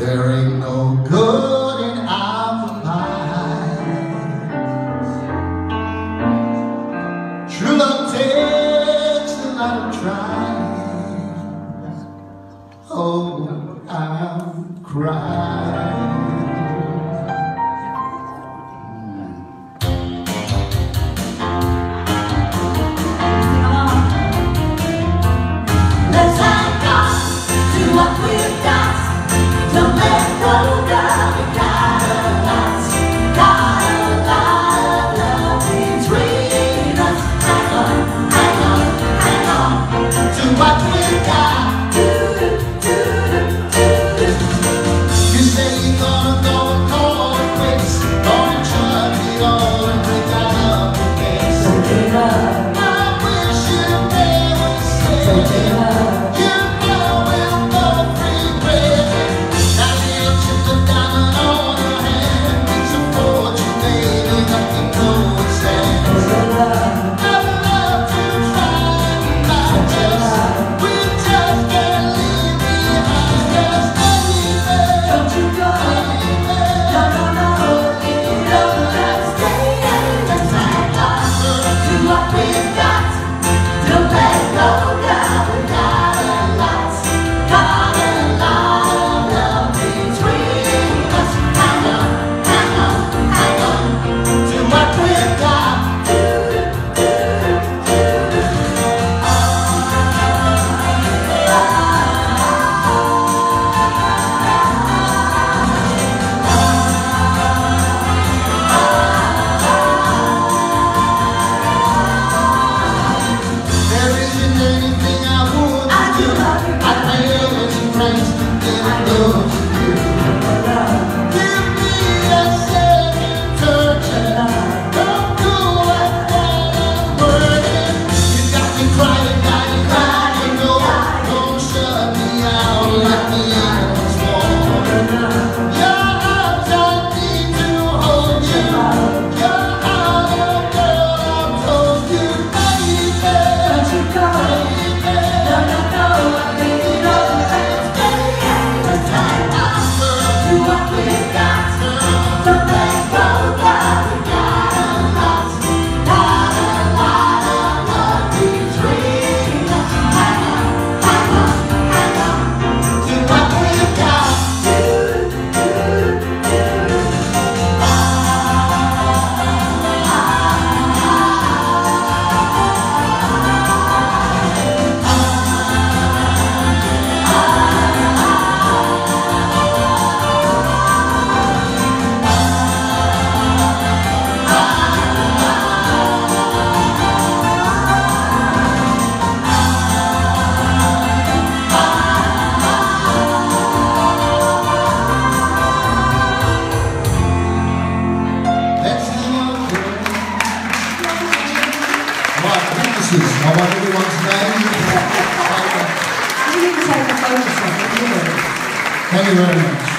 There ain't no good in compromise. True love takes a lot of trying. Oh, I'm crying. love. I wish you never said. I want. Thank you very much.